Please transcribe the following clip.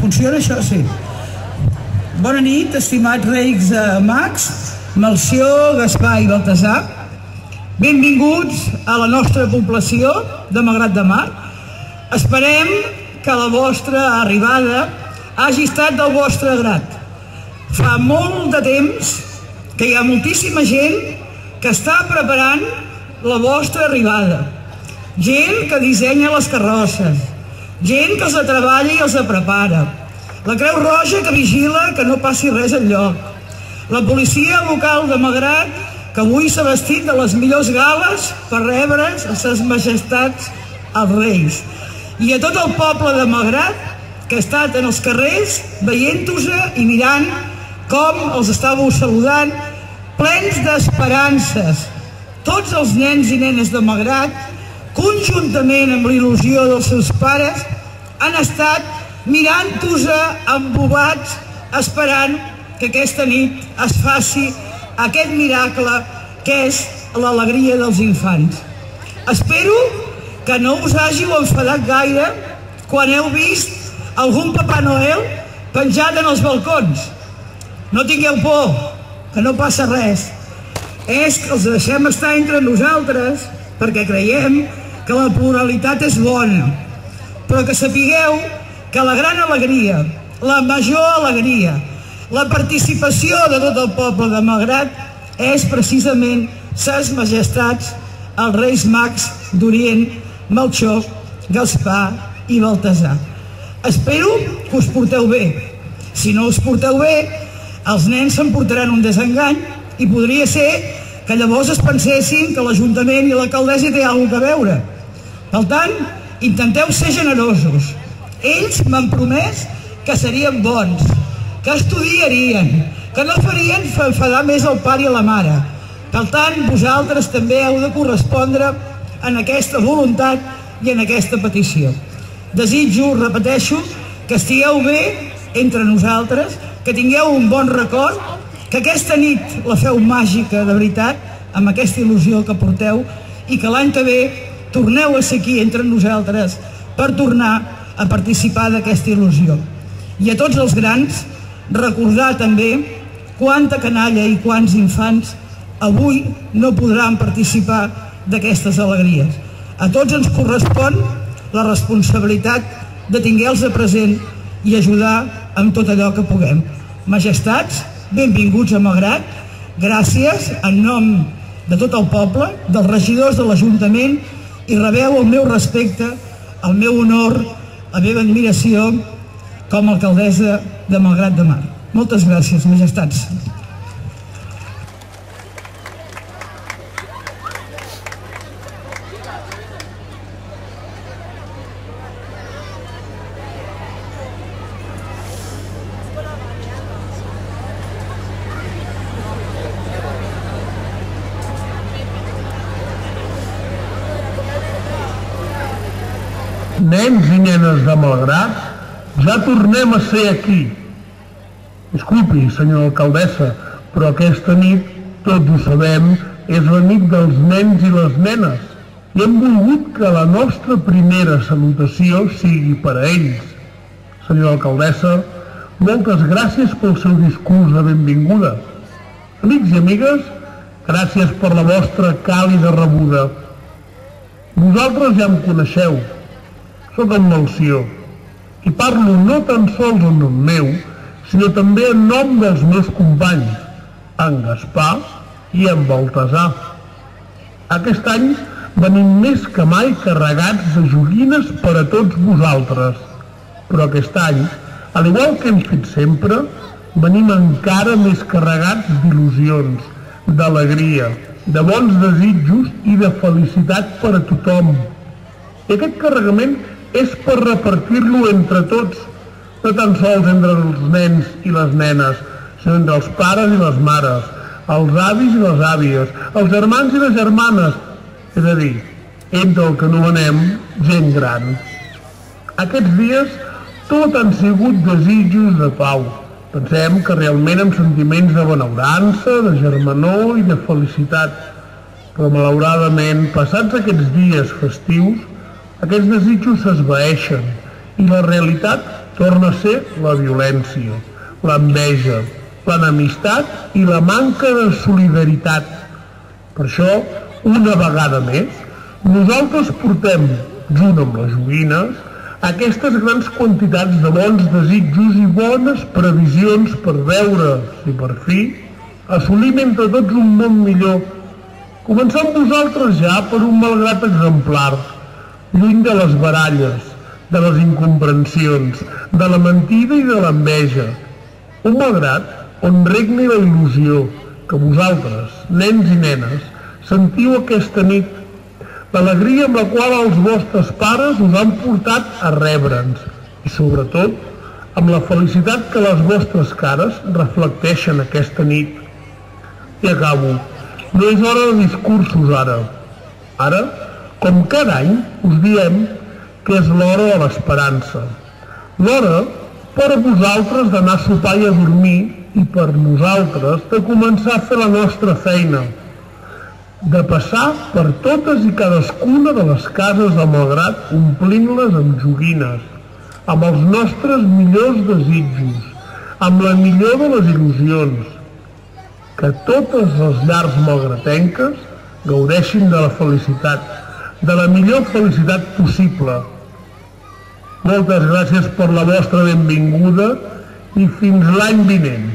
Funciona això, sí. Bona nit, estimats reis eh, Max, Melcior, Gaspar i Baltasar. Benvinguts a la nostra població de Malgrat de Mar. Esperem que la vostra arribada hagi estat del vostre grat. Fa molt de temps que hi ha moltíssima gent que està preparant la vostra arribada. Gent que dissenya les carrosses, gent que els treballa i els prepara, la Creu Roja que vigila que no passi res enlloc, la policia local de Magrat que avui s'ha vestit de les millors gales per rebre ses majestats els reis. I a tot el poble de Magrat que ha estat en els carrers veient-vos i mirant com els estàveu saludant plens d'esperances. Tots els nens i nenes de Magrat, conjuntament amb l'il·lusió dels seus pares, han estat mirant-vos embobats esperant que aquesta nit es faci aquest miracle que és l'alegria dels infants. Espero que no us hàgiu enfadat gaire quan heu vist algun Papà Noel penjat en els balcons. No tingueu por, que no passa res. És que els deixem estar entre nosaltres perquè creiem que la pluralitat és bona, però que sapigueu que la gran alegria, la major alegria, la participació de tot el poble de Malgrat és precisament ses majestats els reis mags d'Orient, Melchor, Gaspar i Baltasar. Espero que us porteu bé. Si no us porteu bé, els nens s'emportaran un desengany i podria ser que llavors es pensessin que l'Ajuntament i l'alcaldessa té alguna a veure. Per tant, intenteu ser generosos. Ells m'han promès que serien bons, que estudiarien, que no farien enfadar més el pare i la mare. Per tant, vosaltres també heu de correspondre en aquesta voluntat i en aquesta petició. Desitjo, repeteixo, que estigueu bé entre nosaltres, que tingueu un bon record, que aquesta nit la feu màgica de veritat, amb aquesta il·lusió que porteu, i que l'any que ve torneu a ser aquí entre nosaltres per tornar a participar d'aquesta il·lusió. I a tots els grans, recordar també quanta canalla i quants infants avui no podran participar d'aquestes alegries. A tots ens correspon la responsabilitat de tinguer-los present i ajudar amb tot allò que puguem. Majestats, benvinguts a Malgrat, gràcies en nom de tot el poble, dels regidors de l'Ajuntament i rebeu el meu respecte, el meu honor, la meva admiració com a alcaldessa de Malgrat de Mar. Moltes gràcies, majestats. Nens i nenes de Malgrat, ja tornem a ser aquí. Disculpi, senyora alcaldessa, però aquesta nit, tots ho sabem, és la nit dels nens i les nenes i hem volgut que la nostra primera salutació sigui per a ells. Senyora alcaldessa, moltes gràcies pel seu discurs de benvinguda. Amics i amigues, gràcies per la vostra càlida rebuda. Vosaltres ja em coneixeu. En Melció i parlo no tan sols en nom meu, sinó també en nom dels meus companys, en Gaspar i en Baltasar. Aquest any venim més que mai carregats de joguines per a tots vosaltres, però aquest any, al igual que hem fet sempre, venim encara més carregats d'il·lusions, d'alegria, de bons desitjos i de felicitat per a tothom. I aquest carregament és per repartir-lo entre tots, no tan sols entre els nens i les nenes, sinó entre els pares i les mares, els avis i les àvies, els germans i les germanes, és a dir, entre el que anomenem gent gran. Aquests dies tot han sigut desitjos de pau. Pensem que realment amb sentiments de benaurança, de germanor i de felicitat. Però malauradament, passats aquests dies festius, aquests desitjos s'esvaeixen i la realitat torna a ser la violència, l'enveja, l'enemistat i la manca de solidaritat. Per això, una vegada més, nosaltres portem, junt amb les joguines, aquestes grans quantitats de bons desitjos i bones previsions per veure si per fi assolim entre tots un món millor. Començant vosaltres ja per un malgrat exemplar, lluny de les baralles, de les incomprensions, de la mentida i de l'enveja. Un malgrat on regni la il·lusió que vosaltres, nens i nenes, sentiu aquesta nit l'alegria amb la qual els vostres pares us han portat a rebre'ns i sobretot amb la felicitat que les vostres cares reflecteixen aquesta nit. I acabo. No és hora de discursos ara. Ara, com cada any, us diem que és l'hora de l'esperança. L'hora per a vosaltres d'anar a sopar i a dormir i per nosaltres de començar a fer la nostra feina, de passar per totes i cadascuna de les cases de Malgrat omplint-les amb joguines, amb els nostres millors desitjos, amb la millor de les il·lusions, que totes les llars malgratenques gaudeixin de la felicitat, de la millor felicitat possible. Moltes gràcies per la vostra benvinguda i fins l'any vinent.